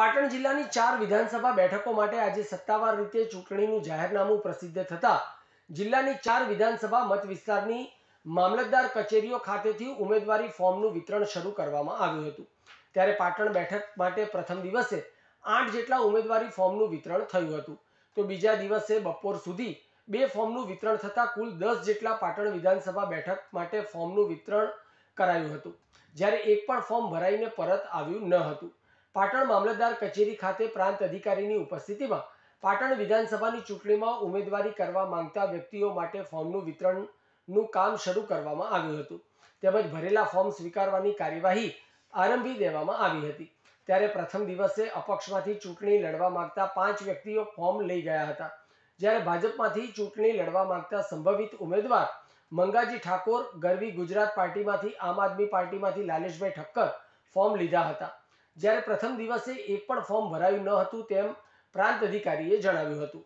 પાટણ જિલ્લાની ચાર વિધાનસભા બેઠકો માટે આજે સત્તાવાર રીતે ચૂંટણીનું જાહેરનામું પ્રસિદ્ધ થતાં જિલ્લાની ચાર વિધાનસભા મત વિસ્તારની મામલતદાર કચેરીઓ ખાતેથી ઉમેદવારી ફોર્મનું વિતરણ શરૂ કરવામાં આવ્યું હતું. ત્યારે પાટણ બેઠક માટે પ્રથમ દિવસે આઠ જેટલા ઉમેદવારી ફોર્મનું વિતરણ થયું હતું. તો બીજા દિવસે બપોર સુધી બે ફોર્મનું વિતરણ થતાં કુલ દસ જેટલા પાટણ વિધાનસભા બેઠક માટે ફોર્મનું વિતરણ કરાયું હતું. જ્યારે એક પણ ફોર્મ ભરાઈને પરત આવ્યું ન હતું. પાટણ મામલતદાર કચેરી ખાતે પ્રાંત અધિકારીની ઉપસ્થિતિમાં પાટણ વિધાનસભાની ચૂંટણીમાં ઉમેદવારી કરવા માંગતા વ્યક્તિઓ માટે ફોર્મનું વિતરણનું કામ શરૂ કરવામાં આવ્યું હતું. તેમજ ભરેલા ફોર્મ સ્વીકારવાની કાર્યવાહી આરંભી દેવામાં આવી હતી. ત્યારે પ્રથમ દિવસે અપક્ષમાંથી ચૂંટણી લડવા માંગતા પાંચ વ્યક્તિઓ ફોર્મ લઈ ગયા હતા. જ્યારે ભાજપમાંથી ચૂંટણી લડવા માંગતા સંભવિત ઉમેદવાર મંગાજી ઠાકોર, ગરવી ગુજરાત પાર્ટીમાંથી, આમ આદમી પાર્ટીમાંથી લાલેશભાઈ ઠક્કર ફોર્મ લીધા હતા. જ્યારે પ્રથમ દિવસે એક પણ ફોર્મ ભરાયું ન હતું તેમ પ્રાંત અધિકારીએ જણાવ્યું હતું.